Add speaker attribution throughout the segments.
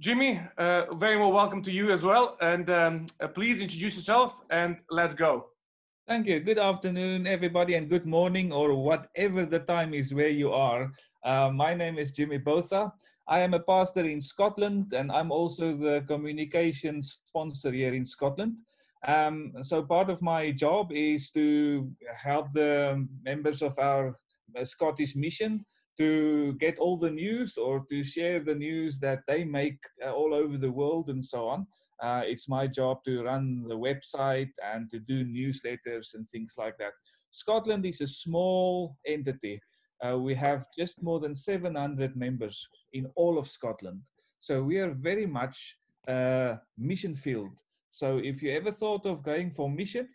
Speaker 1: Jimmy, uh, very well welcome to you as well. And um, uh, please introduce yourself and let's go.
Speaker 2: Thank you. Good afternoon, everybody, and good morning, or whatever the time is where you are. Uh, my name is Jimmy Botha. I am a pastor in Scotland, and I'm also the communication sponsor here in Scotland. Um, so, part of my job is to help the members of our uh, Scottish mission to get all the news or to share the news that they make uh, all over the world and so on. Uh, it's my job to run the website and to do newsletters and things like that. Scotland is a small entity. Uh, we have just more than 700 members in all of Scotland. So we are very much a mission field. So if you ever thought of going for mission,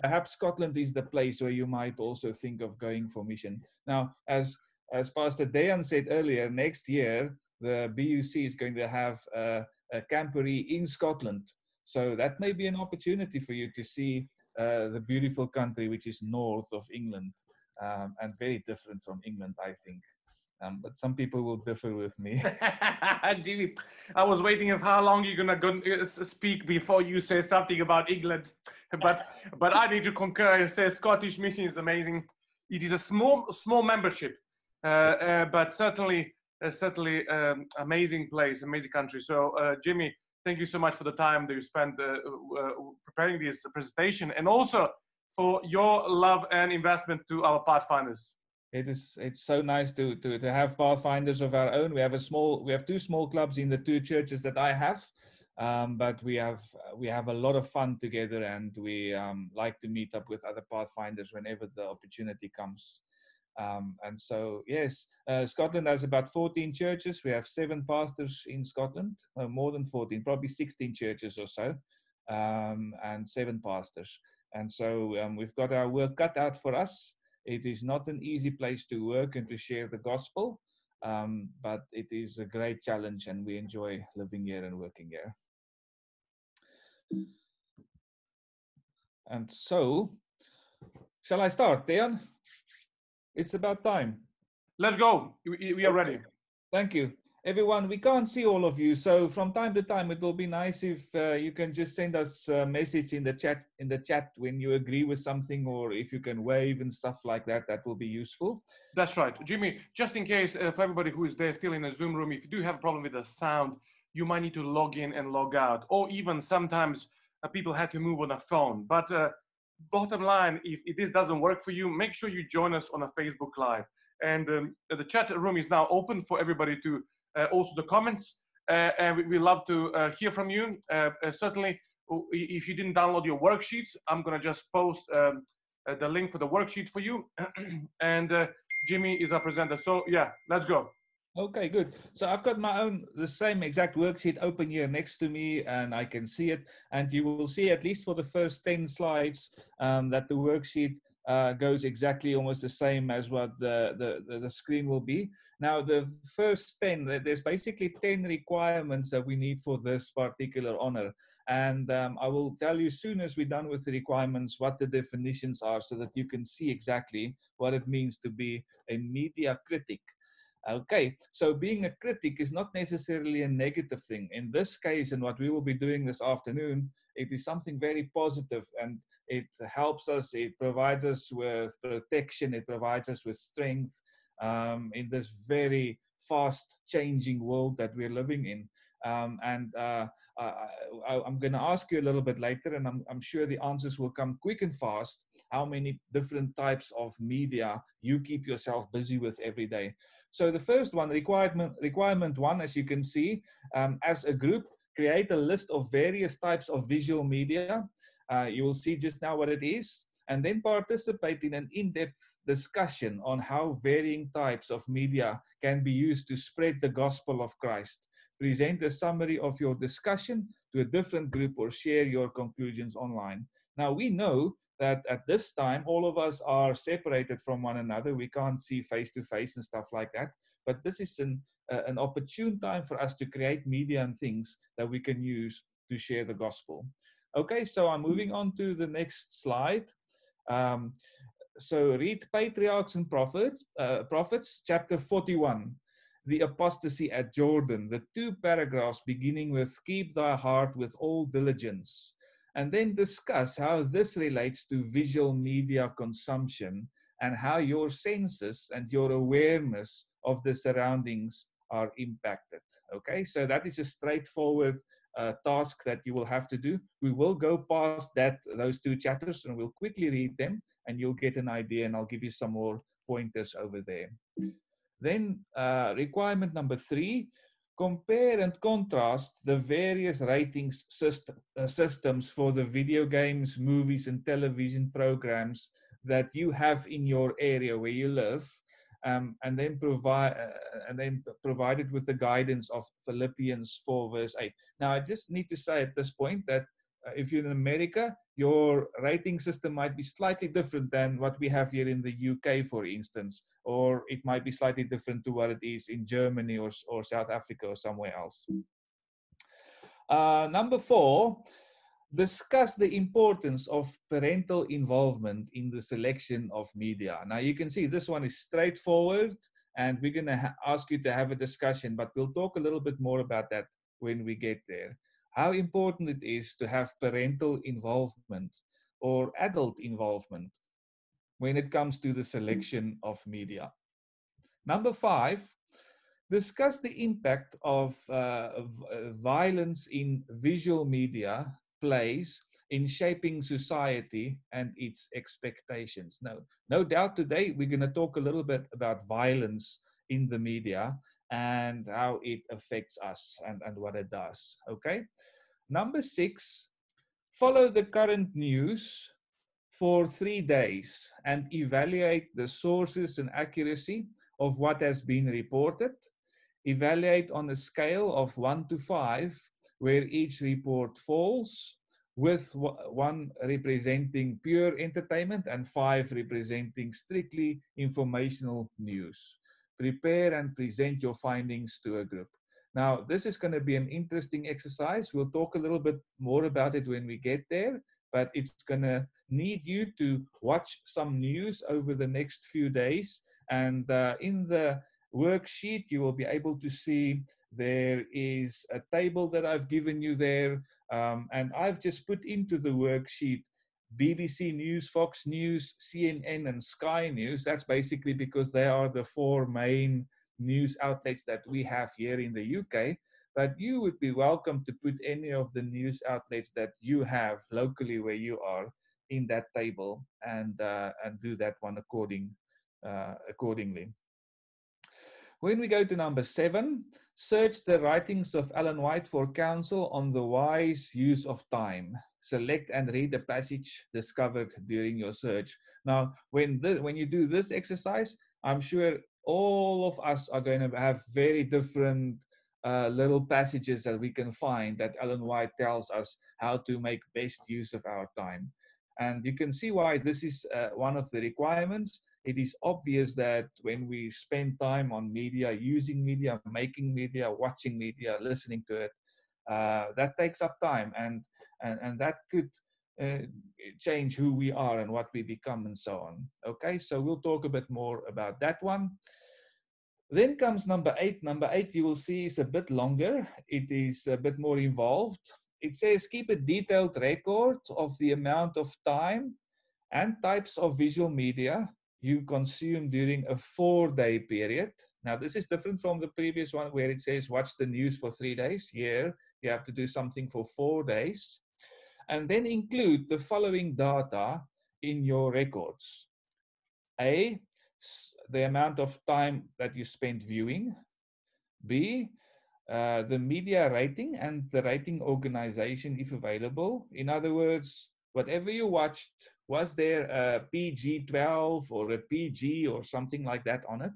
Speaker 2: perhaps Scotland is the place where you might also think of going for mission. Now, as as Pastor Dejan said earlier, next year the BUC is going to have a, a camporee in Scotland. So that may be an opportunity for you to see uh, the beautiful country which is north of England um, and very different from England, I think. Um, but some people will differ with me.
Speaker 1: Jimmy, I was waiting of how long you're gonna go, uh, speak before you say something about England, but but I need to concur and say Scottish Mission is amazing. It is a small small membership, but certainly, uh, certainly um, amazing place, amazing country. So, Jimmy, thank you so much for the time that you spent preparing this presentation, and also for your love and investment to our pathfinders.
Speaker 2: It is it's so nice to, to to have pathfinders of our own. We have a small we have two small clubs in the two churches that i have um, but we have we have a lot of fun together and we um, like to meet up with other pathfinders whenever the opportunity comes um, and so, yes, uh, Scotland has about 14 churches. We have seven pastors in Scotland, uh, more than 14, probably 16 churches or so, um, and seven pastors. And so um, we've got our work cut out for us. It is not an easy place to work and to share the gospel, um, but it is a great challenge, and we enjoy living here and working here. And so, shall I start, Dejan? It's about time.
Speaker 1: Let's go. We, are ready.
Speaker 2: Thank you. Everyone, we can't see all of you, so from time to time it will be nice if uh, you can just send us a message in the chat in the chat when you agree with something, or if you can wave and stuff like that. That will be useful.
Speaker 1: That's right, Jimmy. Just in case uh, for everybody who is there still in the Zoom room, if you do have a problem with the sound, you might need to log in and log out, or even sometimes uh, people had to move on a phone. But uh, bottom line, if, if, this doesn't work for you, make sure you join us on a Facebook Live. And um, the chat room is now open for everybody to uh, also the comments. Uh, and we, we love to uh, hear from you. Uh, uh, certainly, if you didn't download your worksheets, I'm going to just post um, uh, the link for the worksheet for you. and Jimmy is our presenter. So, yeah, let's go.
Speaker 2: Okay, good. So I've got my own, the same exact worksheet open here next to me and I can see it. And you will see at least for the first 10 slides um, that the worksheet uh, goes exactly almost the same as what the, the, the, screen will be. Now the first 10, there's basically 10 requirements that we need for this particular honor. And um, I will tell you soon as we're done with the requirements what the definitions are so that you can see exactly what it means to be a media critic. Okay, so being a critic is not necessarily a negative thing. In this case, and what we will be doing this afternoon, it is something very positive and it helps us, it provides us with protection, it provides us with strength um, in this very fast changing world that we're living in. Um, and uh, I, am going to ask you a little bit later, and I'm, I'm, sure the answers will come quick and fast. How many different types of media you keep yourself busy with every day? So the first one, requirement requirement one, as you can see, um, as a group, create a list of various types of visual media. Uh, you will see just now what it is and then participate in an in-depth discussion on how varying types of media can be used to spread the gospel of Christ present a summary of your discussion to a different group or share your conclusions online. Now, we know that at this time, all of us are separated from one another. We can't see face to face and stuff like that. But this is an, uh, an opportune time for us to create media and things that we can use to share the gospel. Okay, so I'm moving on to the next slide. Um, so read Patriarchs and Prophets, uh, Prophets, chapter 41. the apostasy at Jordan, the two paragraphs beginning with keep thy heart with all diligence, and then discuss how this relates to visual media consumption and how your senses and your awareness of the surroundings are impacted. Okay, so that is a straightforward uh, task that you will have to do. We will go past that those two chapters and we'll quickly read them and you'll get an idea and I'll give you some more pointers over there. Then uh, requirement number three, compare and contrast the various ratings uh, systems for the video games, movies and television programs that you have in your area where you live um, and then provide uh, and then provided with the guidance of Philippians 4 verse 8. Now I just need to say at this point that uh, if you're in America, your rating system might be slightly different than what we have here in the UK, for instance, or it might be slightly different to what it is in Germany or, or South Africa or somewhere else. Uh, number four, discuss the importance of parental involvement in the selection of media. Now you can see this one is straightforward and we're going to ask you to have a discussion, but we'll talk a little bit more about that when we get there. How important it is to have parental involvement or adult involvement when it comes to the selection of media. Number five, discuss the impact of uh, violence in visual media plays in shaping society and its expectations. Now, no doubt today we're going to talk a little bit about violence in the media and how it affects us and, and what it does. Okay. Number six, follow the current news for three days and evaluate the sources and accuracy of what has been reported. Evaluate on a scale of one to five where each report falls, with one representing pure entertainment and five representing strictly informational news. Prepare and present your findings to a group. Now, this is going to be an interesting exercise. We'll talk a little bit more about it when we get there, but it's going to need you to watch some news over the next few days. And uh, in the worksheet, you will be able to see there is a table that I've given you there, um, and I've just put into the worksheet BBC News, Fox News, CNN, and Sky News. That's basically because they are the four main news outlets that we have here in the UK. But you would be welcome to put any of the news outlets that you have locally where you are in that table and uh, and do that one according uh, accordingly. When we go to number seven, search the writings of Ellen White for counsel on the wise use of time. Select and read the passage discovered during your search. Now, when, this, when you do this exercise, I'm sure all of us are going to have very different uh, little passages that we can find that Ellen White tells us how to make best use of our time. And you can see why this is uh, one of the requirements it is obvious that when we spend time on media, using media, making media, watching media, listening to it, uh, that takes up time and, and, and that could uh, change who we are and what we become and so on. Okay, so we'll talk a bit more about that one. Then comes number eight. Number eight, you will see, is a bit longer. It is a bit more involved. It says keep a detailed record of the amount of time and types of visual media you consume during a four day period. Now, this is different from the previous one where it says watch the news for three days. Here, you have to do something for four days. And then include the following data in your records A, the amount of time that you spent viewing. B, uh, the media rating and the rating organization if available. In other words, whatever you watched, was there a PG 12 or a PG or something like that on it?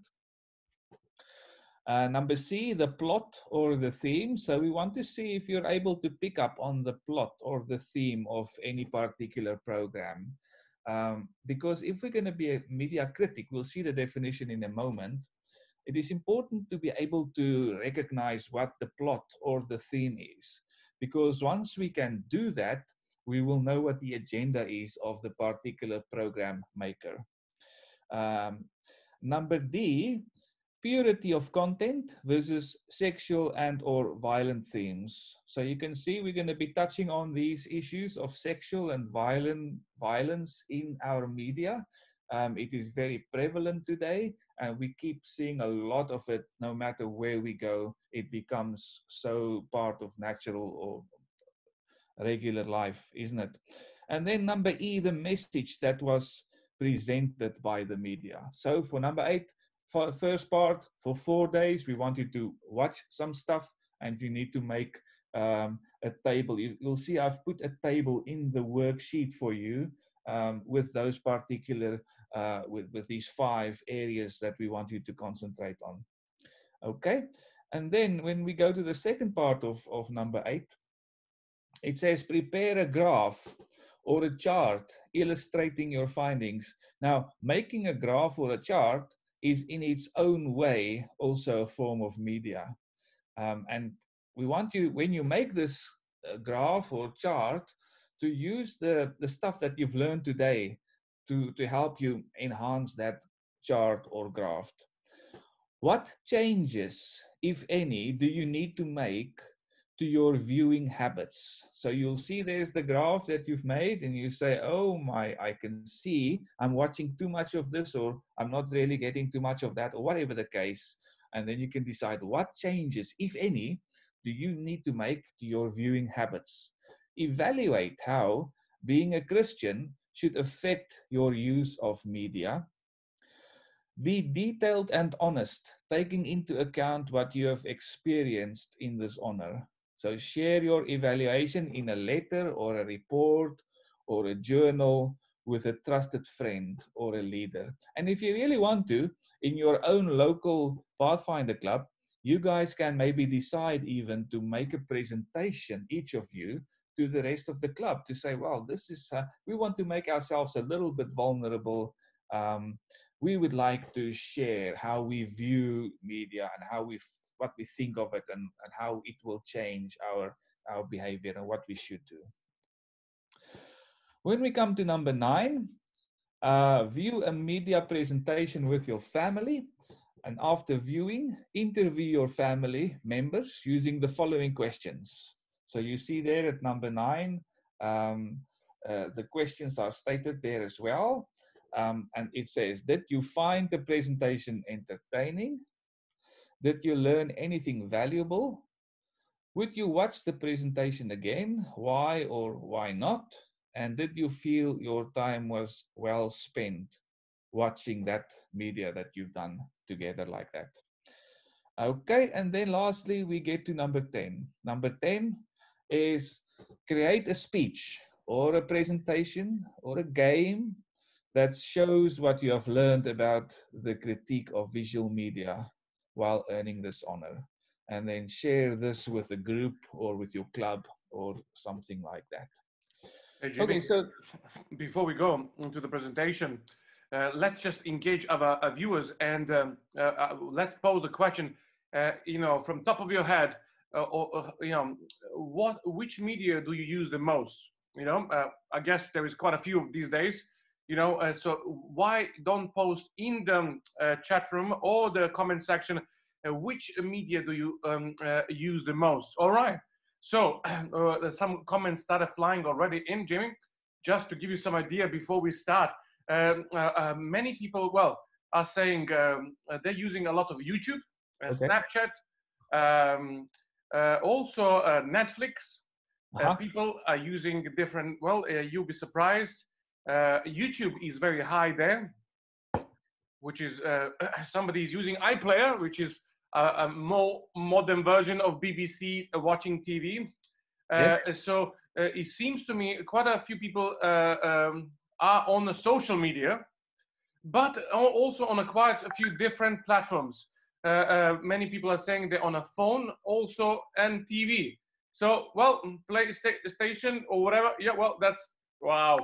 Speaker 2: Uh, number C, the plot or the theme. So we want to see if you're able to pick up on the plot or the theme of any particular program. Um, because if we're going to be a media critic, we'll see the definition in a moment. It is important to be able to recognize what the plot or the theme is. Because once we can do that, we will know what the agenda is of the particular program maker. Um, number D, purity of content versus sexual and or violent themes. So you can see we're going to be touching on these issues of sexual and violent violence in our media. Um, it is very prevalent today, and we keep seeing a lot of it. No matter where we go, it becomes so part of natural or regular life, isn't it? And then number E, the message that was presented by the media. So for number eight, for first part, for four days, we want you to watch some stuff and you need to make um, a table. You, will see I've put a table in the worksheet for you um, with those particular, uh, with, with these five areas that we want you to concentrate on. Okay, and then when we go to the second part of, of number eight, it says prepare a graph or a chart illustrating your findings. Now, making a graph or a chart is in its own way also a form of media. Um, and we want you, when you make this uh, graph or chart, to use the, the stuff that you've learned today to, to help you enhance that chart or graph. What changes, if any, do you need to make to your viewing habits. So you'll see there's the graph that you've made and you say, oh my, I can see I'm watching too much of this or I'm not really getting too much of that or whatever the case. And then you can decide what changes, if any, do you need to make to your viewing habits. Evaluate how being a Christian should affect your use of media. Be detailed and honest, taking into account what you have experienced in this honor. So share your evaluation in a letter or a report or a journal with a trusted friend or a leader. And if you really want to, in your own local Pathfinder club, you guys can maybe decide even to make a presentation, each of you, to the rest of the club to say, well, this is, uh, we want to make ourselves a little bit vulnerable. Um, we would like to share how we view media and how we what we think of it and, and how it will change our our behavior and what we should do. When we come to number nine uh, view a media presentation with your family. And after viewing interview your family members using the following questions. So you see there at number nine um, uh, the questions are stated there as well. Um, and it says, Did you find the presentation entertaining? Did you learn anything valuable? Would you watch the presentation again? Why or why not? And did you feel your time was well spent watching that media that you've done together like that? Okay, and then lastly, we get to number 10. Number 10 is create a speech or a presentation or a game that shows what you have learned about the critique of visual media while earning this honor. And then share this with a group or with your club or something like that.
Speaker 1: Hey, Jimmy, okay, so before we go into the presentation, uh, let's just engage our, our viewers and um, uh, uh, let's pose a question. Uh, you know, from top of your head, uh, or uh, you know, what which media do you use the most? You know, I guess there is quite a few these days you know uh, so why don't post in the uh, chat room or the comment section uh, which media do you um, uh, use the most all right so uh, some comments started flying already in jimmy just to give you some idea before we start um, uh, many people well are saying um, they're using a lot of youtube okay. snapchat um, also netflix -huh. people are using different well you'll be surprised YouTube is very high there, which is uh, somebody is using iPlayer, which is a, a, more modern version of BBC watching TV. Uh, yes. So uh, it seems to me quite a few people uh, um, are on the social media, but also on a quite a few different platforms. many people are saying they're on a phone also and TV. So, well, PlayStation or whatever. Yeah, well, that's wow.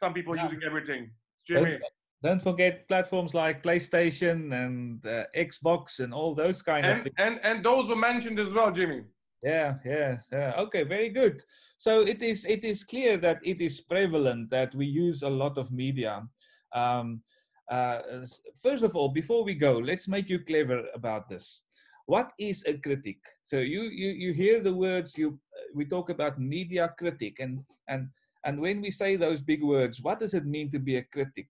Speaker 1: Some people yeah. using everything. Jimmy.
Speaker 2: Don't, don't, forget platforms like PlayStation and uh, Xbox and all those kind
Speaker 1: and,
Speaker 2: of things.
Speaker 1: And and those were mentioned as well, Jimmy.
Speaker 2: Yeah, yes, yeah. Okay, very good. So it is it is clear that it is prevalent that we use a lot of media. Um, uh, first of all, before we go, let's make you clever about this. What is a critic? So you you you hear the words you we talk about media critic and and and when we say those big words, what does it mean to be a critic?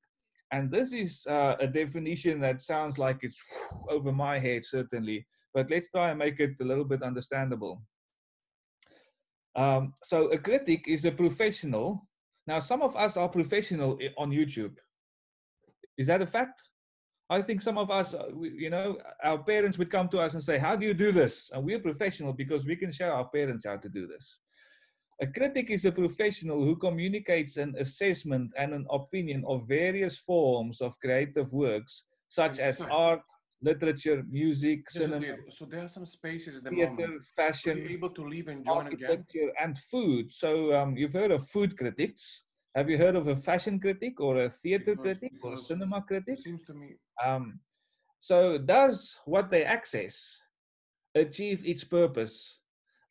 Speaker 2: And this is uh, a definition that sounds like it's over my head, certainly, but let's try and make it a little bit understandable. Um, so a critic is a professional. Now, some of us are professional on YouTube. Is that a fact? I think some of us, uh, you know, our parents would come to us and say, How do you do this? And we're professional because we can show our parents how to do this. A critic is a professional who communicates an assessment and an opinion of various forms of creative works, such as art, literature, music, cinema.
Speaker 1: So there are some spaces in the
Speaker 2: theater,
Speaker 1: moment.
Speaker 2: fashion,
Speaker 1: able to live and join
Speaker 2: architecture, again. and food. So um, you've heard of food critics. Have you heard of a fashion critic or a theater because, critic or a cinema critic?
Speaker 1: Seems to me.
Speaker 2: Um, so does what they access achieve its purpose?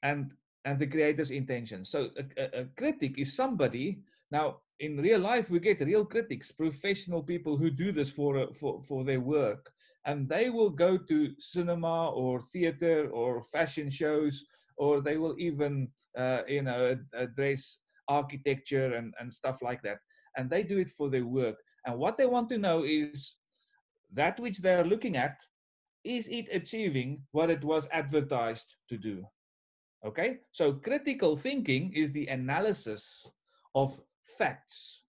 Speaker 2: And and the creator's intention. So a, a, a, critic is somebody. Now, in real life, we get real critics, professional people who do this for for for their work, and they will go to cinema or theater or fashion shows, or they will even uh, you know address architecture and and stuff like that, and they do it for their work. And what they want to know is that which they are looking at is it achieving what it was advertised to do Okay, so critical thinking is the analysis of facts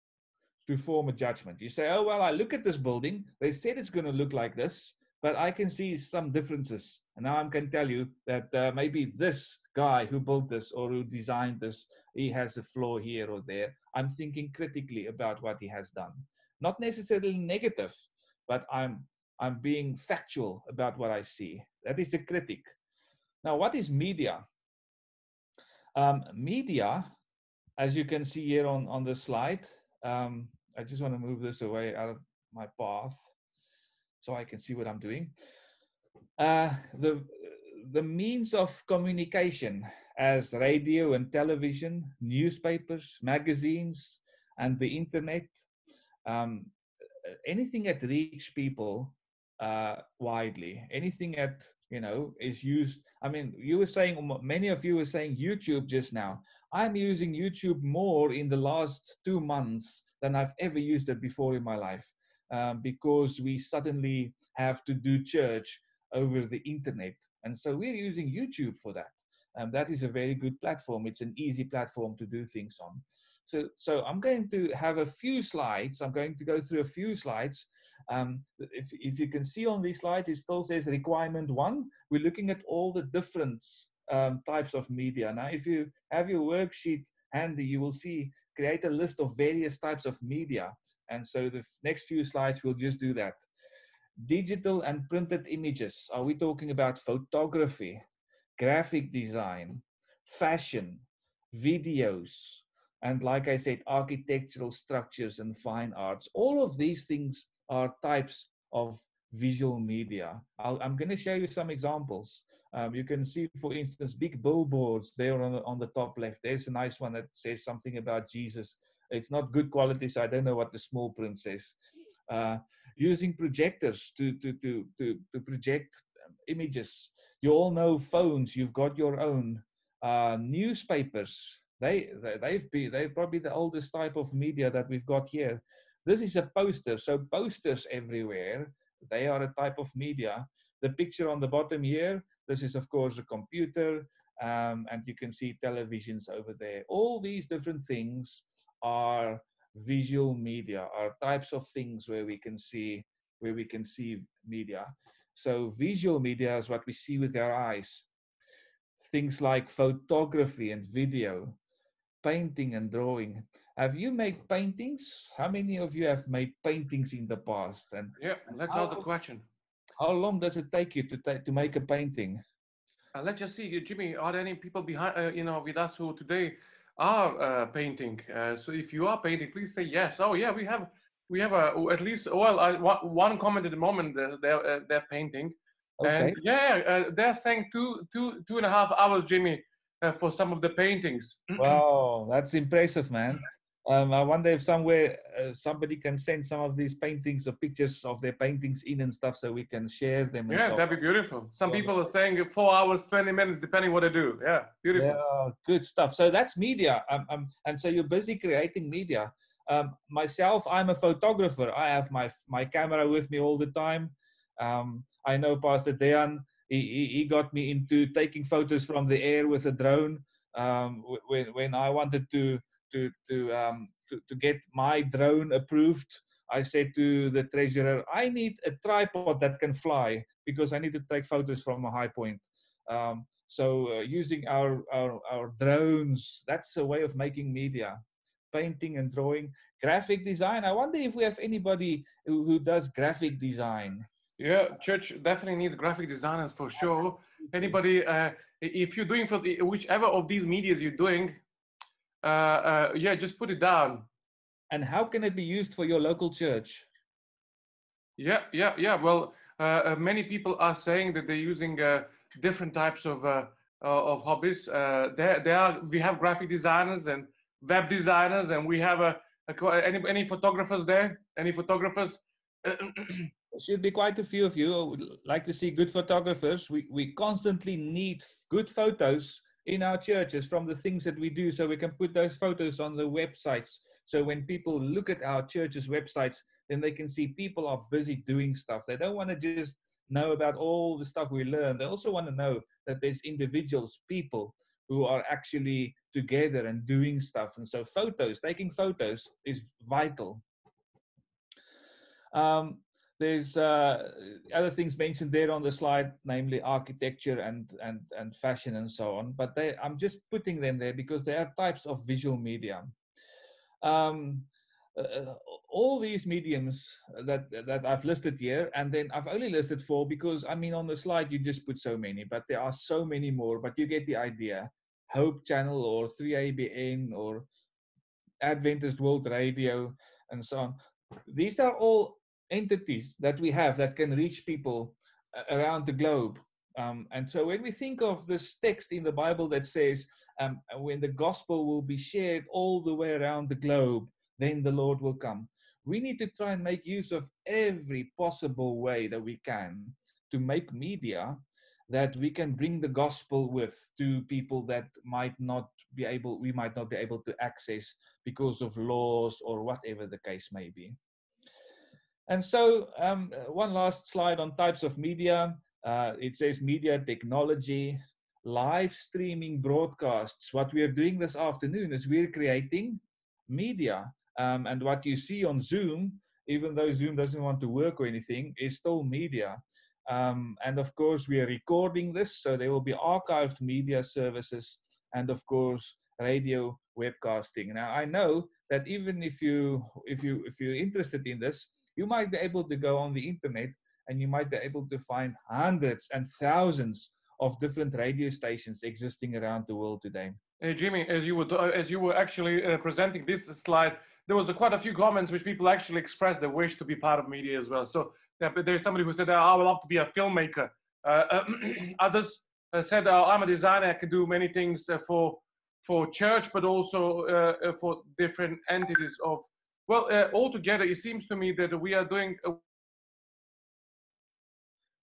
Speaker 2: to form a judgment. You say, oh, well, I look at this building, they said it's going to look like this, but I can see some differences. And now I can tell you that uh, maybe this guy who built this or who designed this, he has a flaw here or there. I'm thinking critically about what he has done. Not necessarily negative, but I'm, I'm being factual about what I see. That is a critic. Now, what is media? Um, media, as you can see here on, on the slide, um, I just want to move this away out of my path so I can see what I'm doing. Uh, the, the means of communication as radio and television, newspapers, magazines, and the internet, um, anything that reach people uh, widely, anything that you know is used i mean you were saying many of you were saying youtube just now. I'm using youtube more in the last two months than i've ever used it before in my life um, because we suddenly have to do church over the internet. And so we're using youtube for that. And that is a very good platform. It's an easy platform to do things on so, so I'm going to have a few slides. I'm going to go through a few slides. Um, if, if you can see on these slides, it still says requirement one. We're looking at all the different um, types of media. Now, if you have your worksheet handy, you will see create a list of various types of media. And so the next few slides we'll just do that. Digital and printed images. Are we talking about photography, graphic design, fashion, videos, and like I said, architectural structures and fine arts. All of these things are types of visual media. i am going to show you some examples. Um, you can see, for instance, big billboards there on the, on the top left. There's a nice one that says something about Jesus. It's not good quality, so I don't know what the small print says. Uh, using projectors to, to, to, to, to project images. You all know phones, you've got your own. Uh, newspapers, they, they they've been they're probably the oldest type of media that we've got here. This is a poster, so posters everywhere. They are a type of media. The picture on the bottom here, this is of course a computer, um, and you can see televisions over there. All these different things are visual media, are types of things where we can see where we can see media. So visual media is what we see with our eyes. Things like photography and video, painting and drawing. Have you made paintings? How many of you have made paintings in the past? And
Speaker 1: yeah, that's how, the question.
Speaker 2: How long does it take you to ta- to make a painting?
Speaker 1: Uh, let's just see, Jimmy. Are there any people behind, uh, you know, with us who today are uh, painting? Uh, so if you are painting, please say yes. Oh yeah, we have we have a at least well I, one comment at the moment. They're uh, they're painting. Okay. And yeah, uh, they're saying two two two and a half hours, Jimmy uh, for some of the paintings.
Speaker 2: wow, that's impressive, man. Um, I wonder if somewhere uh, somebody can send some of these paintings or pictures of their paintings in and stuff so we can share them.
Speaker 1: Yeah, that'd be beautiful. Some people are saying four hours, 20 minutes, depending what they do. Yeah, beautiful.
Speaker 2: Yeah, good stuff. So that's media. Um, um, and so you're busy creating media. Um, myself, I'm a photographer. I have my, my camera with me all the time. Um, I know Pastor Dejan, he, he, got me into taking photos from the air with a drone. Um, when, when I wanted to to to um, to, to get my drone approved, I said to the treasurer, I need a tripod that can fly because I need to take photos from a high point. Um, so uh, using our, our, our drones, that's a way of making media, painting and drawing, graphic design. I wonder if we have anybody who, who does graphic design.
Speaker 1: Yeah, church definitely needs graphic designers for sure. Anybody, uh, if you're doing for the, whichever of these medias you're doing, uh, uh, yeah, just put it down.
Speaker 2: And how can it be used for your local church?
Speaker 1: Yeah, yeah, yeah. Well, uh, many people are saying that they're using different types of uh, of hobbies. there, there are. We have graphic designers and web designers, and we have a, a any any photographers there. Any photographers?
Speaker 2: should be quite a few of you. Would like to see good photographers. We we constantly need good photos in our churches from the things that we do so we can put those photos on the websites. So when people look at our churches websites then they can see people are busy doing stuff. They don't want to just know about all the stuff we learn. They also want to know that there's individuals people who are actually together and doing stuff. And so photos taking photos is vital. Um, there's uh, other things mentioned there on the slide, namely architecture and and and fashion and so on. But they, I'm just putting them there because they are types of visual media. Um, uh, all these mediums that that I've listed here, and then I've only listed four because I mean on the slide you just put so many, but there are so many more. But you get the idea. Hope Channel or 3ABN or Adventist World Radio and so on. These are all entities that we have that can reach people uh, around the globe. Um, and so when we think of this text in the Bible that says, um, when the gospel will be shared all the way around the globe, then the Lord will come. We need to try and make use of every possible way that we can to make media that we can bring the gospel with to people that might not be able, we might not be able to access because of laws or whatever the case may be. And so, um, one last slide on types of media. Uh, it says media technology, live streaming broadcasts. What we are doing this afternoon is we're creating media. Um, and what you see on Zoom, even though Zoom doesn't want to work or anything, is still media. Um, and of course, we are recording this, so there will be archived media services, and of course, radio webcasting. Now, I know that even if you if you if you're interested in this, you might be able to go on the internet and you might be able to find hundreds and thousands of different radio stations existing around the world today.
Speaker 1: Hey, Jimmy, as you were uh, as you were actually uh, presenting this slide, there was quite a few comments which people actually expressed their wish to be part of media as well. So there's somebody who said, oh, "I would love to be a filmmaker." Uh, others uh, said, oh, "I'm a designer. I can do many things uh, for for church, but also uh, for different entities of well, uh, altogether, it seems to me that we are doing. A...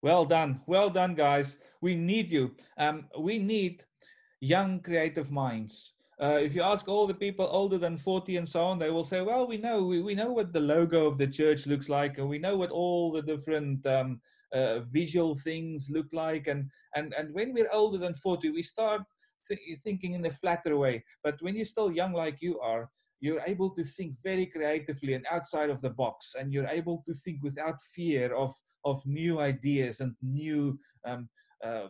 Speaker 2: Well done, well done, guys. We need you. Um, we need young creative minds. Uh, if you ask all the people older than 40 and so on, they will say, well, we know, we, we know what the logo of the church looks like, and we know what all the different um, uh, visual things look like. And, and, and when we're older than 40, we start th- thinking in a flatter way. But when you're still young like you are, you're able to think very creatively and outside of the box and you're able to think without fear of of new ideas and new um, uh,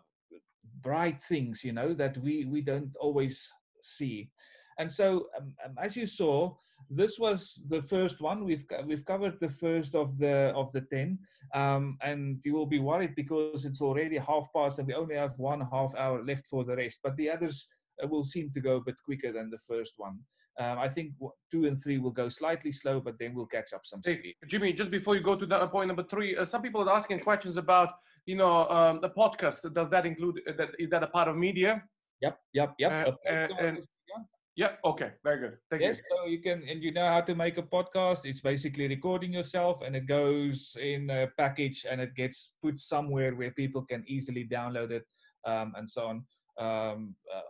Speaker 2: bright things you know that we we don't always see. And so um, um as you saw this was the first one. We've we've covered the first of the of the 10 um, and you will be worried because it's already half past and we only have one half hour left for the rest but the others uh, will seem to go a bit quicker than the first one um, I think two and three will go slightly slow, but then we'll catch up some speed.
Speaker 1: Jimmy, just before you go to that point number three, uh, some people are asking questions about, you know, um, the podcast. Does that include uh, that? Is that a part of media?
Speaker 2: Yep, yep, yep.
Speaker 1: Uh, uh and, Yeah. Okay. Very good. Thank
Speaker 2: yes,
Speaker 1: you.
Speaker 2: so you can, and you know how to make a podcast. It's basically recording yourself, and it goes in a package, and it gets put somewhere where people can easily download it, um, and so on. Um, uh,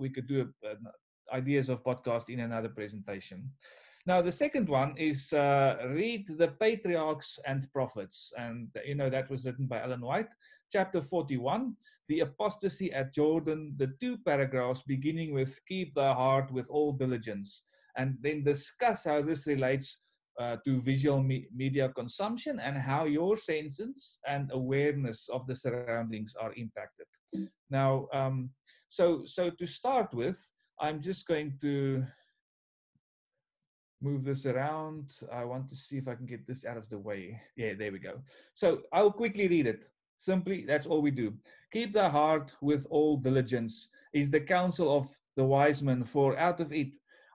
Speaker 2: we could do a, a, ideas of podcast in another presentation. Now, the second one is uh, read the patriarchs and prophets. And, you know, that was written by Ellen White. Chapter 41, the apostasy at Jordan, the two paragraphs beginning with keep thy heart with all diligence. And then discuss how this relates uh, to visual me media consumption and how your senses and awareness of the surroundings are impacted. Now, um, so, so to start with, I'm just going to move this around. I want to see if I can get this out of the way. Yeah, there we go. So I'll quickly read it. Simply, that's all we do. Keep the heart with all diligence is the counsel of the wise man, for out of it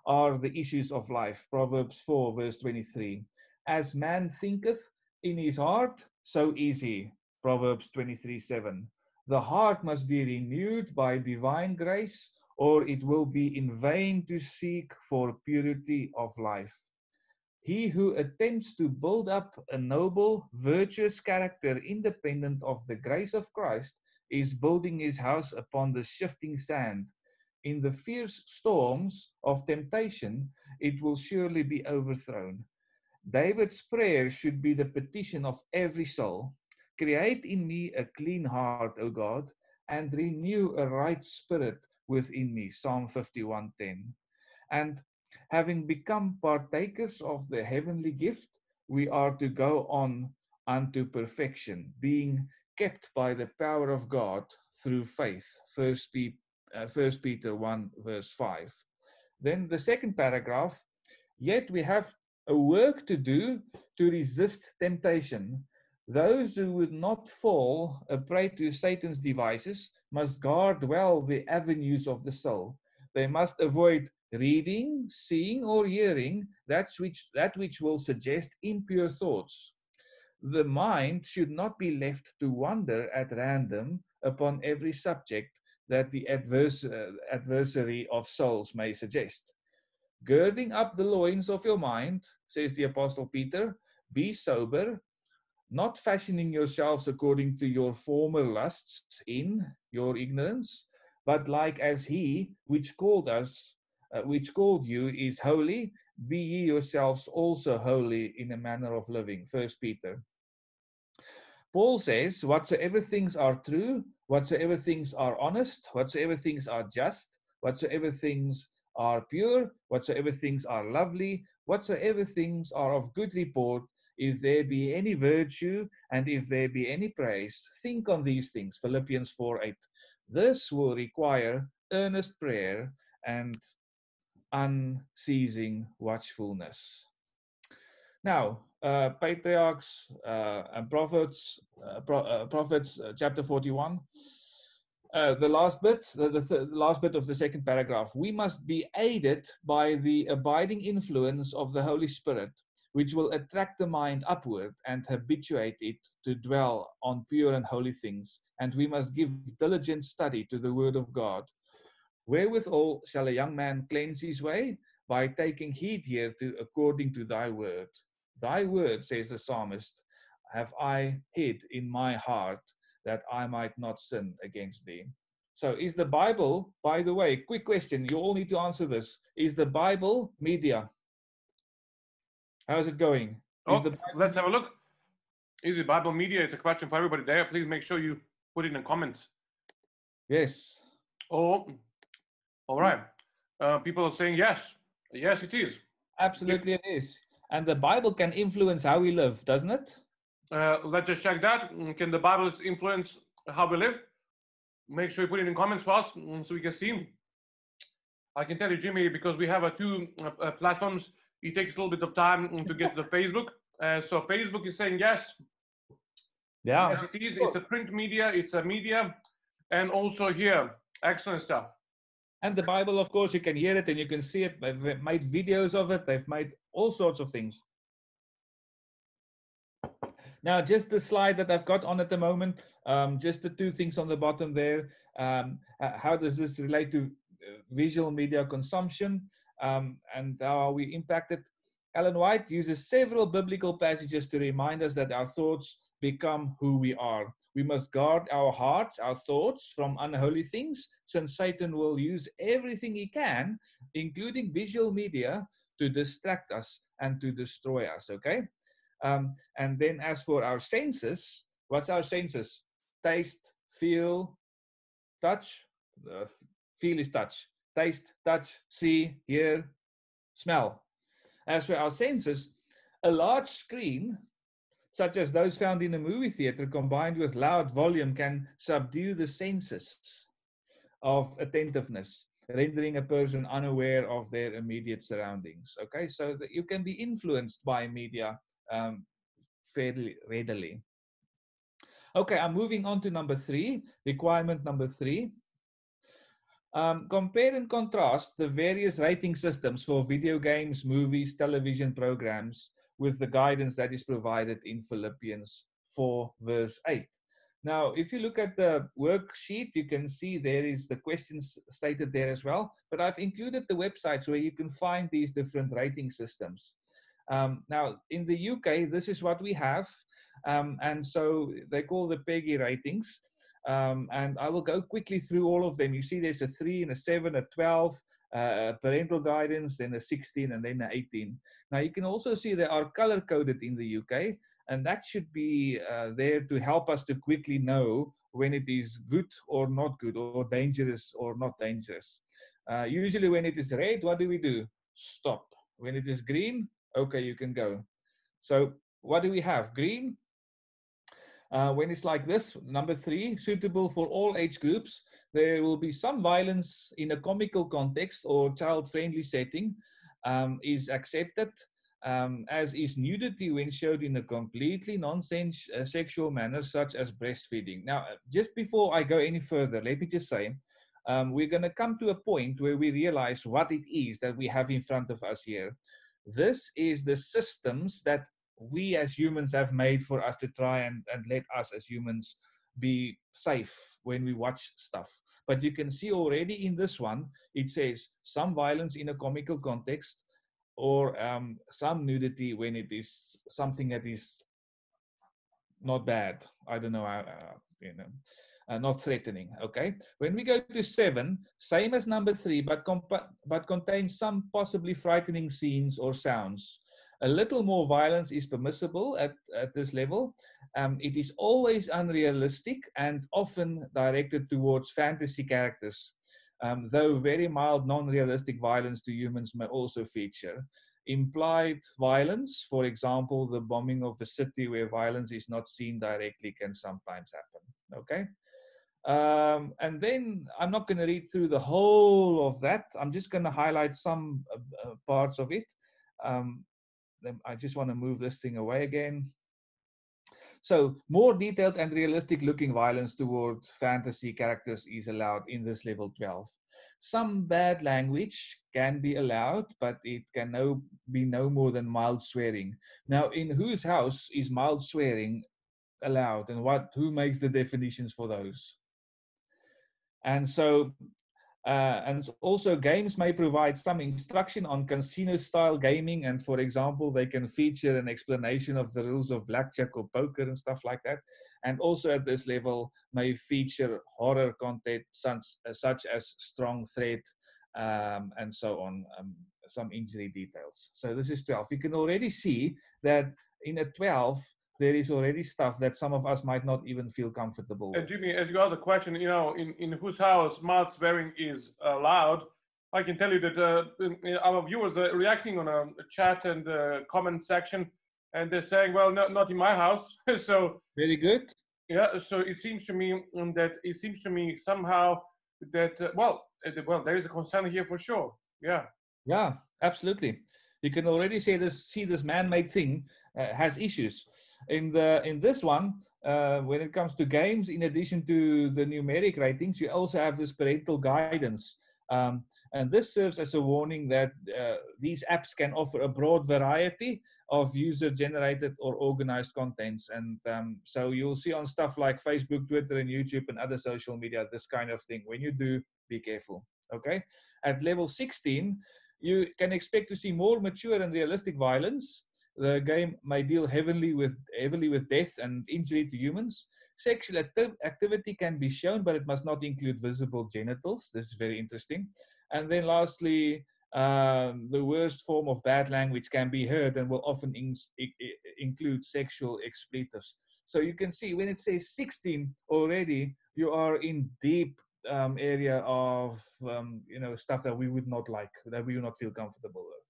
Speaker 2: are the issues of life. Proverbs 4, verse 23. As man thinketh in his heart, so is he. Proverbs 23, 7. The heart must be renewed by divine grace or it will be in vain to seek for purity of life. He who attempts to build up a noble, virtuous character independent of the grace of Christ is building his house upon the shifting sand. In the fierce storms of temptation, it will surely be overthrown. David's prayer should be the petition of every soul. Create in me a clean heart, O God, and renew a right spirit within me. Psalm 51:10. And having become partakers of the heavenly gift, we are to go on unto perfection, being kept by the power of God through faith. First, Pe- uh, First Peter 1, verse 5. Then the second paragraph, yet we have a work to do to resist temptation. Those who would not fall a prey to Satan's devices must guard well the avenues of the soul. They must avoid reading, seeing, or hearing that which, that which will suggest impure thoughts. The mind should not be left to wander at random upon every subject that the adverse, uh, adversary of souls may suggest. Girding up the loins of your mind, says the Apostle Peter, be sober, not fashioning yourselves according to your former lusts in your ignorance, but like as he which called us, uh, which called you is holy, be ye yourselves also holy in a manner of living. First Peter. Paul says, whatsoever things are true, whatsoever things are honest, whatsoever things are just, whatsoever things are pure, whatsoever things are lovely, whatsoever things are of good report, if there be any virtue and if there be any praise, think on these things. Philippians 4 8. This will require earnest prayer and unceasing watchfulness. Now, uh, patriarchs uh, and prophets, uh, pro uh, prophets, uh, chapter 41. Uh, the last bit, the, the, th the last bit of the second paragraph. We must be aided by the abiding influence of the Holy Spirit which will attract the mind upward and habituate it to dwell on pure and holy things. And we must give diligent study to the word of God. Wherewithal shall a young man cleanse his way? By taking heed hereto according to thy word. Thy word, says the psalmist, have I hid in my heart that I might not sin against thee. So, is the Bible, by the way, quick question, you all need to answer this. Is the Bible media? How's it going?
Speaker 1: Oh, let's have a look. Is it Bible Media? It's a question for everybody there. Please make sure you put it in the comments.
Speaker 2: Yes.
Speaker 1: Oh, all right. Uh, people are saying yes. Yes, it is.
Speaker 2: Absolutely, it is. And the Bible can influence how we live, doesn't it?
Speaker 1: Uh, let's just check that. Can the Bible influence how we live? Make sure you put it in comments for us mm, so we can see. I can tell you, Jimmy, because we have uh, two uh, platforms it takes a little bit of time to get to the Facebook. Uh, so Facebook is saying yes.
Speaker 2: Yeah.
Speaker 1: Yes, it is. It's a print media. It's a media, and also here, excellent stuff.
Speaker 2: And the Bible, of course, you can hear it and you can see it. They've made videos of it. They've made all sorts of things. Now, just the slide that I've got on at the moment, um, just the two things on the bottom there. Um, how does this relate to visual media consumption um, and how are we impacted. Ellen White uses several biblical passages to remind us that our thoughts become who we are. We must guard our hearts, our thoughts from unholy things, since Satan will use everything he can, including visual media, to distract us and to destroy us. Okay? Um, and then, as for our senses, what's our senses? Taste, feel, touch. Uh, feel is touch. Taste, touch, see, hear, smell. As for our senses, a large screen, such as those found in a movie theater, combined with loud volume, can subdue the senses of attentiveness, rendering a person unaware of their immediate surroundings. Okay, so that you can be influenced by media um, fairly readily. Okay, I'm moving on to number three, requirement number three. Um, compare and contrast the various rating systems for video games, movies, television programs with the guidance that is provided in Philippians 4, verse 8. Now, if you look at the worksheet, you can see there is the questions stated there as well, but I've included the websites where you can find these different rating systems. Um, now, in the UK, this is what we have. Um, and so they call the PEGI ratings. Um, and I will go quickly through all of them. You see there's a 3 and a 7, a 12, uh, parental guidance, then a 16, and then a 18. Now, you can also see they are color coded in the UK, and that should be uh, there to help us to quickly know when it is good or not good, or dangerous or not dangerous. Uh, usually, when it is red, what do we do? Stop. When it is green, okay, you can go. So what do we have? Green. Uh, when it's like this, number three, suitable for all age groups, there will be some violence in a comical context or child-friendly setting um, is accepted, um, as is nudity when showed in a completely non-sexual uh, manner, such as breastfeeding. Now, just before I go any further, let me just say, um, we're going to come to a point where we realize what it is that we have in front of us here. This is the systems that we as humans have made for us to try and, and let us as humans be safe when we watch stuff. But you can see already in this one, it says some violence in a comical context or um, some nudity when it is something that is not bad. I don't know, uh, you know uh, not threatening. Okay. When we go to seven, same as number three, but but contains some possibly frightening scenes or sounds. A little more violence is permissible at, at this level. Um, it is always unrealistic and often directed towards fantasy characters, um, though very mild non-realistic violence to humans may also feature. Implied violence, for example, the bombing of a city where violence is not seen directly can sometimes happen. Okay. Um, and then I'm not going to read through the whole of that. I'm just going to highlight some uh, uh, parts of it. Um, I just want to move this thing away again. So more detailed and realistic looking violence toward fantasy characters is allowed in this level 12. Some bad language can be allowed, but it can no, be no more than mild swearing. Now, in whose house is mild swearing allowed and what who makes the definitions for those? And so, uh, and also games may provide some instruction on casino style gaming. And for example, they can feature an explanation of the rules of blackjack or poker and stuff like that. And also at this level may feature horror content such, uh, such as strong threat um, and so on, um, some injury details. So this is 12. You can already see that in a 12, there is already stuff that some of us might not even feel comfortable
Speaker 1: with. Jimmy, as you asked the question, you know, in, in whose house mouth swearing is allowed, I can tell you that uh, our viewers are reacting on a chat and uh, comment section, and they're saying, "Well, no, not in my house." so
Speaker 2: very good.
Speaker 1: Yeah. So it seems to me um, that it seems to me somehow that uh, well, uh, well, there is a concern here for sure. Yeah.
Speaker 2: Yeah, absolutely. You can already say this, see this man-made thing uh, has issues. In the in this one uh, when it comes to games in addition to the numeric ratings you also have this parental guidance. Um, and this serves as a warning that uh, these apps can offer a broad variety of user generated or organized contents. And um, so you'll see on stuff like facebook twitter and youtube and other social media this kind of thing. When you do be careful Okay. At level 16, you can expect to see more mature and realistic violence. The game may deal heavily with heavily with death and injury to humans. Sexual acti- activity can be shown, but it must not include visible genitals. This is very interesting. And then lastly, um, the worst form of bad language can be heard and will often in, include sexual expletives. So you can see when it says 16 already, you are in deep um, area of um, you know stuff that we would not like, that we would not feel comfortable with.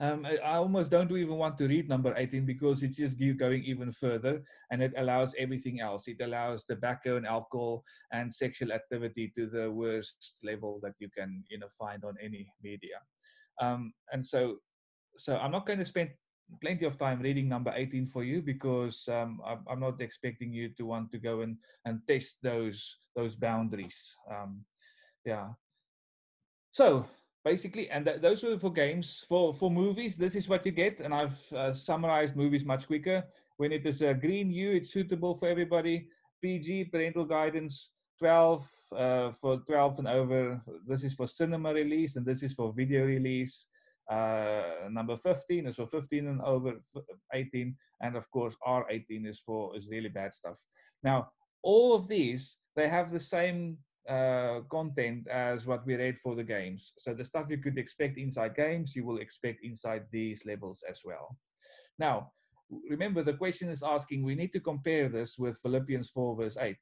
Speaker 2: Um, I, almost don't even want to read number 18 because it's just going even further and it allows everything else. It allows tobacco and alcohol and sexual activity to the worst level that you can you know find on any media. Um, and so, so I'm not going to spend plenty of time reading number 18 for you because um, I'm not expecting you to want to go and, and test those those boundaries. Um, yeah. So basically, and th- those were for games. For for movies, this is what you get, and I've uh, summarized movies much quicker. When it is a green U, it's suitable for everybody. PG parental guidance. 12 uh, for 12 and over. This is for cinema release, and this is for video release. Uh, number 15 is for 15 and over 18, and of course R18 is for is really bad stuff. Now, all of these they have the same uh, content as what we read for the games. So the stuff you could expect inside games, you will expect inside these levels as well. Now, remember the question is asking, we need to compare this with Philippians 4 verse 8.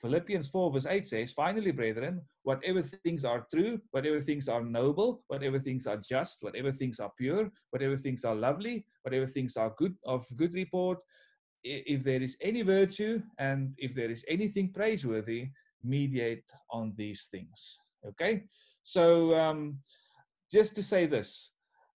Speaker 2: Philippians 4 verse 8 says, Finally, brethren, whatever things are true, whatever things are noble, whatever things are just, whatever things are pure, whatever things are lovely, whatever things are good of good report, if there is any virtue and if there is anything praiseworthy, mediate on these things. Okay, so um, just to say this,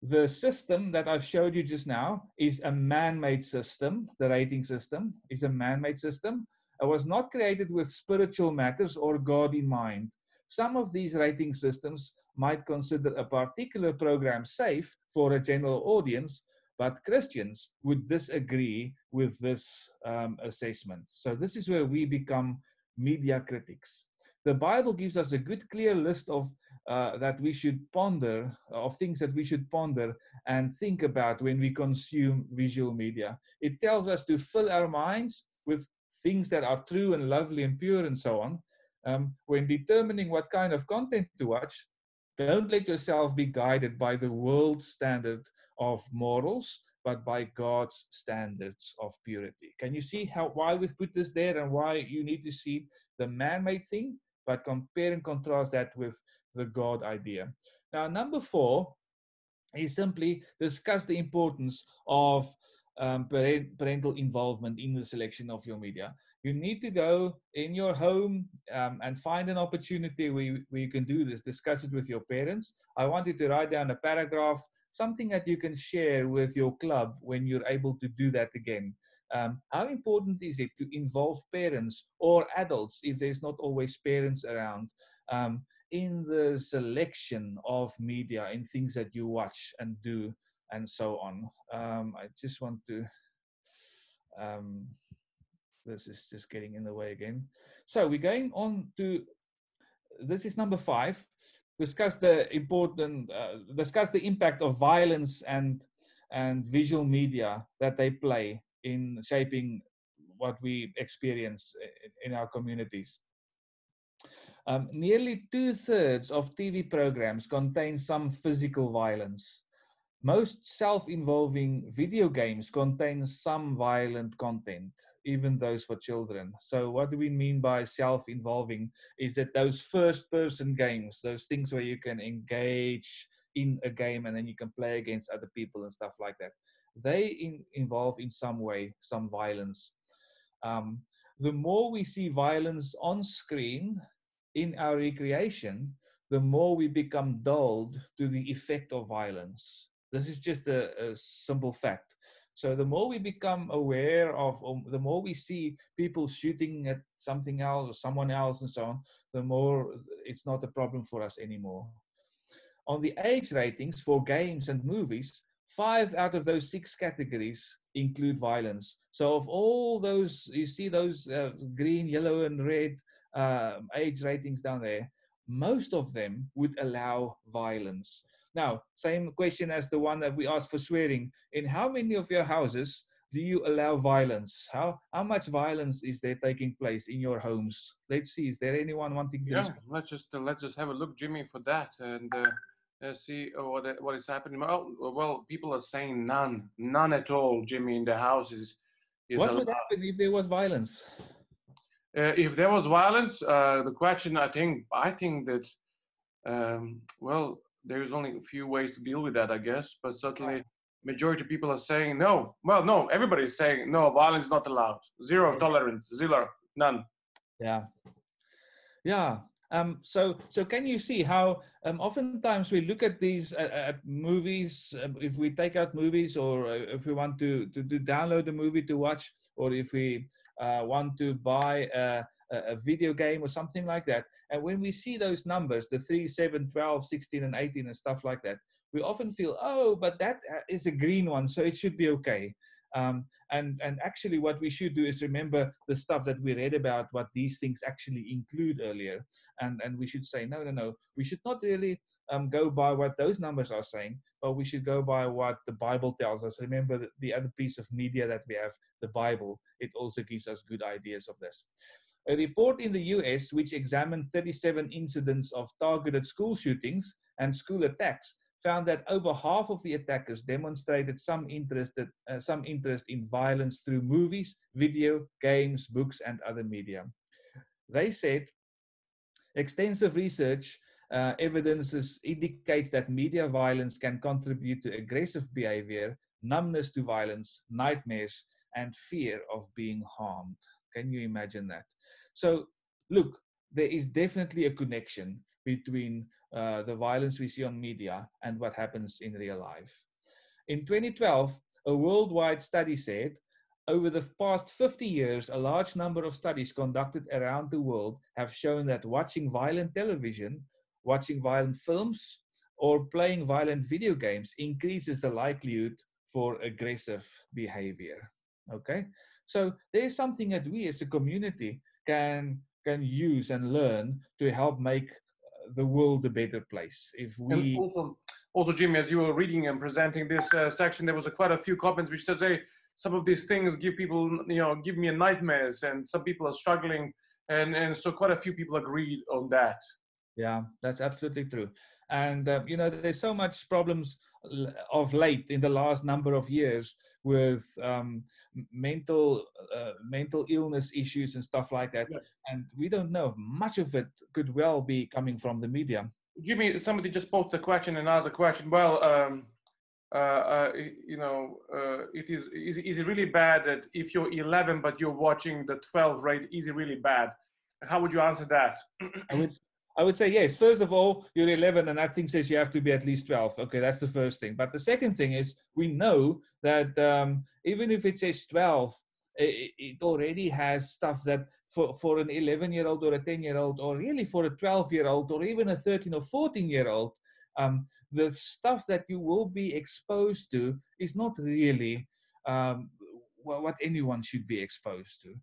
Speaker 2: the system that I've showed you just now is a man-made system. The rating system is a man-made system. It was not created with spiritual matters or God in mind. Some of these rating systems might consider a particular program safe for a general audience, but Christians would disagree with this um, assessment. So, this is where we become media critics. The Bible gives us a good, clear list of uh, that we should ponder, of things that we should ponder and think about when we consume visual media. It tells us to fill our minds with things that are true and lovely and pure and so on, um, when determining what kind of content to watch, don't let yourself be guided by the world standard of morals, but by God's standards of purity. Can you see how why we've put this there and why you need to see the man-made thing, but compare and contrast that with the God idea. Now, number four is simply discuss the importance of um, parental involvement in the selection of your media. You need to go in your home um, and find an opportunity where you, where you can do this, discuss it with your parents. I want you to write down a paragraph, something that you can share with your club when you're able to do that again. Um, how important is it to involve parents or adults if there's not always parents around um, in the selection of media in things that you watch and do and so on. Um, I just want to, um, this is just getting in the way again. So we're going on to, this is number five, discuss the important, uh, discuss the impact of violence and, and visual media that they play in shaping what we experience in our communities. Um, nearly two thirds of TV programs contain some physical violence. Most self-involving video games contain some violent content, even those for children. So what do we mean by self-involving is that those first-person games, those things where you can engage in a game and then you can play against other people and stuff like that. They in, involve in some way some violence. Um, the more we see violence on screen in our recreation, the more we become dulled to the effect of violence. This is just a, a simple fact. So the more we become aware of, um, the more we see people shooting at something else or someone else and so on, the more it's not a problem for us anymore. On the age ratings for games and movies, five out of those six categories include violence. So of all those, you see those uh, green, yellow, and red uh, age ratings down there, most of them would allow violence. Now, same question as the one that we asked for swearing. In how many of your houses do you allow violence? How how much violence is there taking place in your homes? Let's see. Is there anyone wanting to?
Speaker 1: Yeah, let's just uh, let's just have a look, Jimmy, for that, and uh, uh, see uh, what what is happening. Well, well, people are saying none, none at all, Jimmy, in the house is.
Speaker 2: is what would happen if there was violence?
Speaker 1: Uh, if there was violence, uh, the question I think I think that um, well, there's only a few ways to deal with that, I guess, but certainly majority of people are saying no. Well, no, everybody is saying no, violence is not allowed. Zero tolerance, zero, none.
Speaker 2: Yeah. Yeah. Um, so, so can you see how um, oftentimes we look at these uh, at movies? Um, if we take out movies, or uh, if we want to, to to download a movie to watch, or if we uh, want to buy a, a, video game or something like that, and when we see those numbers, the 3, 7, 12, 16, and 18, and stuff like that, we often feel, oh, but that uh, a green one, so it should be okay. Um, and and actually, what we should do is remember the stuff that we read about, what these things actually include earlier, and and we should say, no, no, no, we should not really um, go by what those numbers are saying, but we should go by what the Bible tells us. Remember the other piece of media that we have, the Bible. It also gives us good ideas of this. A report in the US, which examined 37 incidents of targeted school shootings and school attacks, found that over half of the attackers demonstrated some interest, uh, some interest in violence through movies, video, games, books, and other media. They said extensive research uh, evidences indicates that media violence can contribute to aggressive behavior, numbness to violence, nightmares, and fear of being harmed. Can you imagine that? So, look, there is definitely a connection between uh, the violence we see on media and what happens in real life. In 2012, a worldwide study said over the past 50 years, a large number of studies conducted around the world have shown that watching violent television, watching violent films, or playing violent video games increases the likelihood for aggressive behavior. Okay, so there's something that we as a community can can use and learn to help make the world a better place. If we
Speaker 1: also, also, Jimmy, as you were reading and presenting this uh, section, there was a, quite a few comments which says, "Hey, some of these things give people, you know, give me a nightmares, and some people are struggling." And and so quite a few people agreed on that.
Speaker 2: Yeah, that's absolutely true. And uh, you know, there's so much problems of late in the last number of years with um, mental uh, mental illness issues and stuff like that. Yeah. And we don't know much of it could well be coming from the media.
Speaker 1: Jimmy, somebody just posted a question and asked a question. Well, um, uh, uh, you know, uh, it is, is is it really bad that if you're 11 but you're watching the 12 rate, is it really bad? How would you answer that?
Speaker 2: I would I would say yes. First of all, you're 11, and that thing says you have to be at least 12. Okay, that's the first thing. But the second thing is we know that um, even if it says 12, it, it, already has stuff that for, for an 11 year old or a 10 year old, or really for a 12 year old, or even a 13 or 14 year old, um, the stuff that you will be exposed to is not really um, what anyone should be exposed to.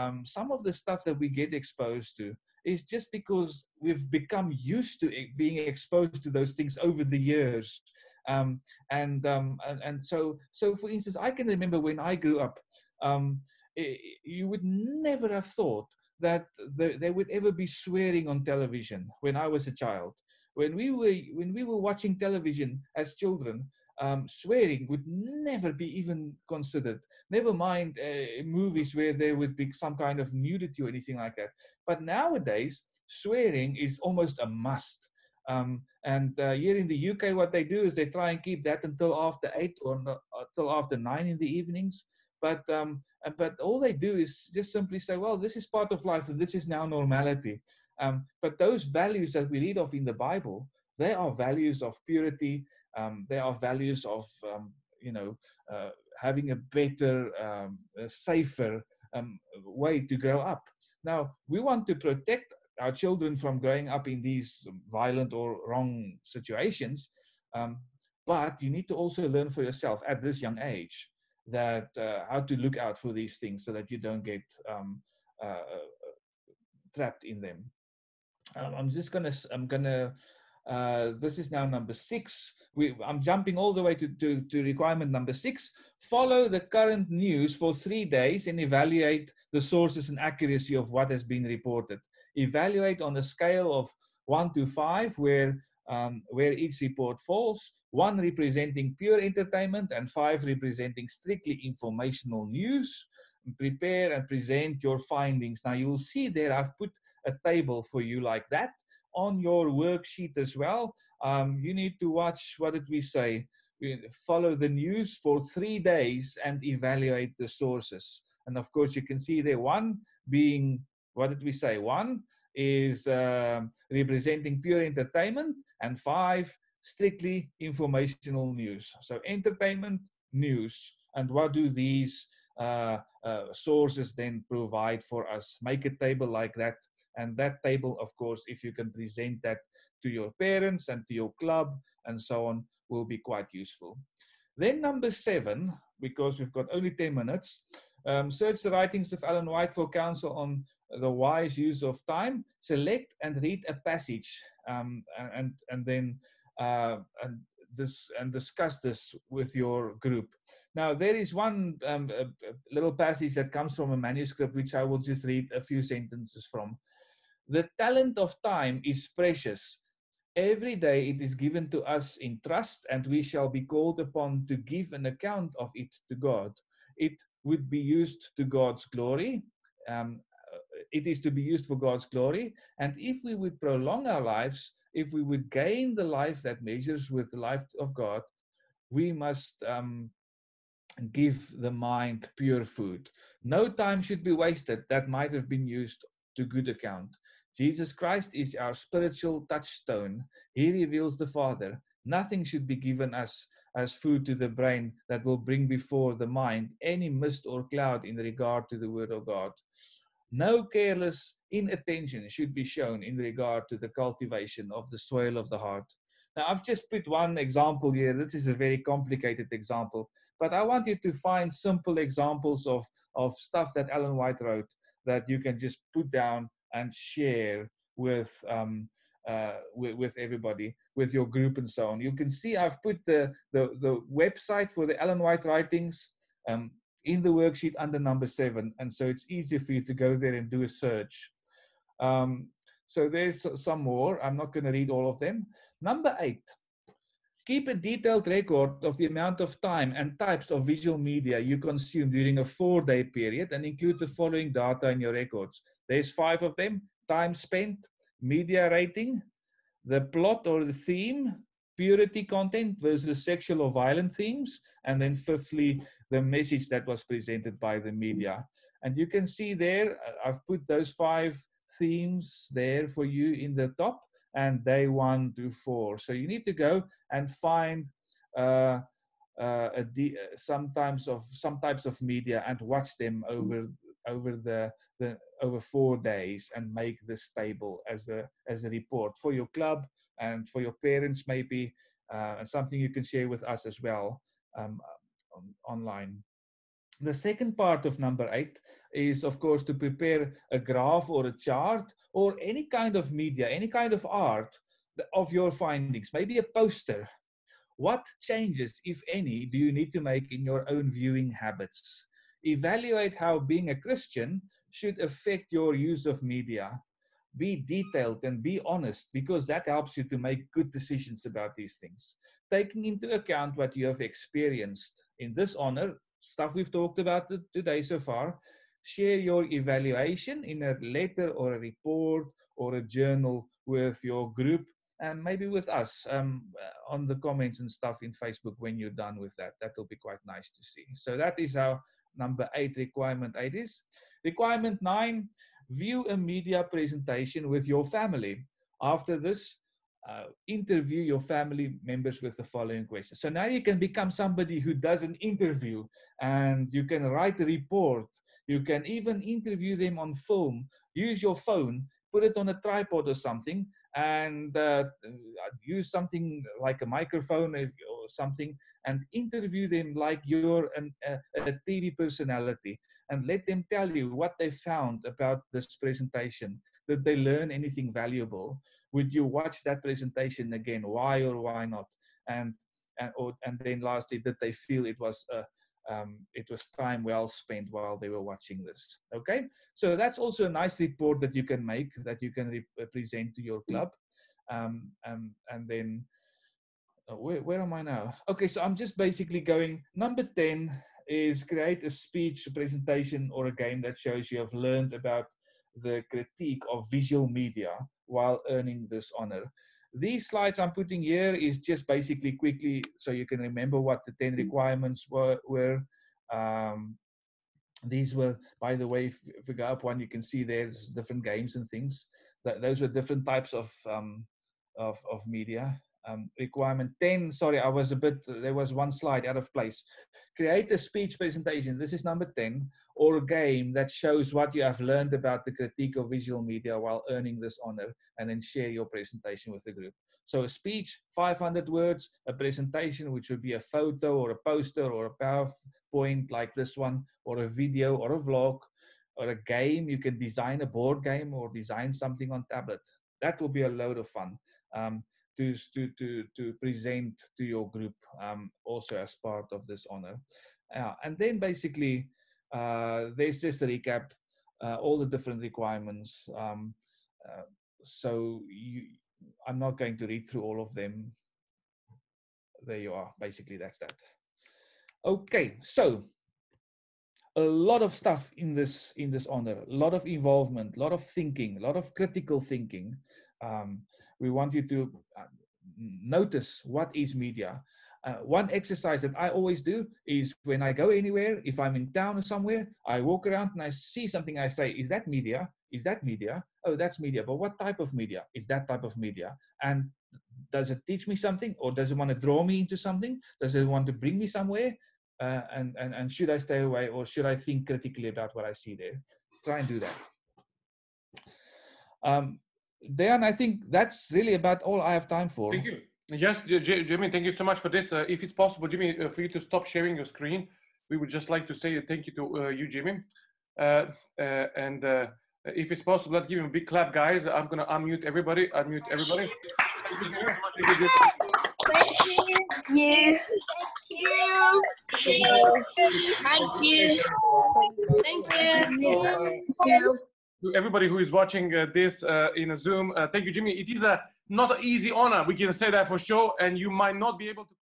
Speaker 2: Um, some of the stuff that we get exposed to is just because we've become used to being exposed to those things over the years. Um, and, um, and, and so so for instance, I can remember when I grew up, um, it, you would never have thought that there, there would ever be swearing on television when I was a child. When we were when we were watching television as children, um, swearing would never be even considered. Never mind uh, movies where there would be some kind of nudity or anything like that. But nowadays, swearing is almost a must. Um, and uh, here in the UK, what they do is they try and keep that until after eight or until after nine in the evenings. But um, uh, but all they do is just simply say, well, this is part of life and this is now normality. Um, but those values that we read of in the Bible, they are values of purity. Um, they are values of, um, you know, uh, having a better, um, a safer um, way to grow up. Now, we want to protect our children from growing up in these violent or wrong situations. But you need to also learn for yourself at this young age that uh, how to look out for these things so that you don't get um, uh, uh trapped in them. um, I'm just gonna I'm gonna uh, this is now number six. We, I'm jumping all the way to, to, to requirement number six. Follow the current news for three days and evaluate the sources and accuracy of what has been reported. Evaluate on a scale of one to five, where um, where each report falls. One representing pure entertainment and five representing strictly informational news. Prepare and present your findings. Now you will see there I've put a table for you like that on your worksheet as well. Um, you need to watch, what did we say? Follow the news for three days and evaluate the sources. And of course, you can see there one being, what did we say? One is uh, representing pure entertainment, and five, strictly informational news. So, entertainment, news. And what do these sources then provide for us? Make a table like that and that table, of course, if you can present that to your parents and to your club and so on, will be quite useful. Then number seven, because we've got only 10 minutes, um, search the writings of Ellen White for counsel on the wise use of time. Select and read a passage, um, and and then uh, and this and discuss this with your group. Now there is one um, a, a little passage that comes from a manuscript which I will just read a few sentences from. The talent of time is precious. Every day it is given to us in trust, and we shall be called upon to give an account of it to God. It would be used to God's glory. Um, it is to be used for God's glory. And if we would prolong our lives, if we would gain the life that measures with the life of God, we must um, give the mind pure food. No time should be wasted that might have been used to good account. Jesus Christ is our spiritual touchstone. He reveals the Father. Nothing should be given us as food to the brain that will bring before the mind any mist or cloud in regard to the Word of God. No careless inattention should be shown in regard to the cultivation of the soil of the heart. Now, I've just put one example here. This is a very complicated example, but I want you to find simple examples of, of stuff that Ellen White wrote that you can just put down and share with um, uh, with, with, everybody, with your group and so on. You can see I've put the, the, the website for the Ellen White writings um, in the worksheet under number seven. And so it's easier for you to go there and do a search. Um, so there's some more. I'm not going to read all of them. Number eight, keep a detailed record of the amount of time and types of visual media you consume during a four day period and include the following data in your records there's five of them time spent, media rating, the plot or the theme, purity content versus sexual or violent themes, and then fifthly, the message that was presented by the media. And you can see there, uh, I've put those five themes there for you in the top and day one to four. So you need to go and find uh, uh, some types of some types of media and watch them over over the, the over four days and make this table as a as a report for your club and for your parents maybe uh, and something you can share with us as well um, on, online. The second part of number eight is, of course, to prepare a graph or a chart or any kind of media, any kind of art of your findings, maybe a poster. What changes, if any, do you need to make in your own viewing habits? Evaluate how being a Christian should affect your use of media. Be detailed and be honest because that helps you to make good decisions about these things. Taking into account what you have experienced in this honor, stuff we've talked about today so far, share your evaluation in a letter or a report or a journal with your group and maybe with us um, on the comments and stuff in Facebook when you're done with that. That will be quite nice to see. So that is how number eight, requirement eight is. Requirement nine, view a media presentation with your family. After this, uh, interview your family members with the following questions. So now you can become somebody who does an interview and you can write a report. You can even interview them on film. Use your phone, put it on a tripod or something, and uh, use something like a microphone something and interview them like you're an, a, a TV personality and let them tell you what they found about this presentation, Did they learn anything valuable? Would you watch that presentation again? Why or why not? And and or, and then lastly, did they feel it was a um, it was time well spent while they were watching this. Okay, so that's also a nice report that you can make that you can re- present to your club, um, um, and then uh, where, where am I now? Okay, so I'm just basically going. Number ten is create a speech, a presentation, or a game that shows you have learned about the critique of visual media while earning this honor. These slides I'm putting here is just basically quickly so you can remember what the 10 requirements were. were. Um, these were, by the way, if, if we go up one, you can see there's different games and things. That those were different types of um, of, of media. Um, requirement 10, sorry, I was a bit, there was one slide out of place. Create a speech presentation, this is number 10, or a game that shows what you have learned about the critique of visual media while earning this honor, and then share your presentation with the group. So a speech, 500 words, a presentation, which would be a photo or a poster or a PowerPoint like this one, or a video or a vlog, or a game. You can design a board game or design something on tablet. That will be a load of fun. Um, to, to, to, to present to your group um, also as part of this honor. Uh, and then basically, uh, there's just a recap, uh, all the different requirements. Um, uh, so you, I'm not going to read through all of them. There you are. Basically, that's that. Okay, so a lot of stuff in this in this honor, a lot of involvement, a lot of thinking, a lot of critical thinking. Um, we want you to uh, notice what is media. Uh, one exercise that I always do is when I go anywhere, if I'm in town or somewhere, I walk around and I see something, I say, Is that media? Is that media? Oh, that's media. But what type of media? Is that type of media? And does it teach me something or does it want to draw me into something? Does it want to bring me somewhere? Uh, and, and, and should I stay away or should I think critically about what I see there? Try and do that. Um, Dan, I think that's really about all I have time for.
Speaker 1: Thank you. Yes, J Jimmy, thank you so much for this. Uh, if it's possible, Jimmy, uh, for you to stop sharing your screen, we would just like to say thank you to uh, you, Jimmy. Uh, uh, and uh, if it's possible, let's give him a big clap, guys. I'm going to unmute everybody. Unmute everybody.
Speaker 3: Thank you. Thank you. Thank you. Thank you
Speaker 1: to everybody who is watching uh, this uh, in a Zoom. Uh, thank you, Jimmy. It is a not an easy honor. We can say that for sure. And you might not be able to.